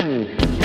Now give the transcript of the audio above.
Mm.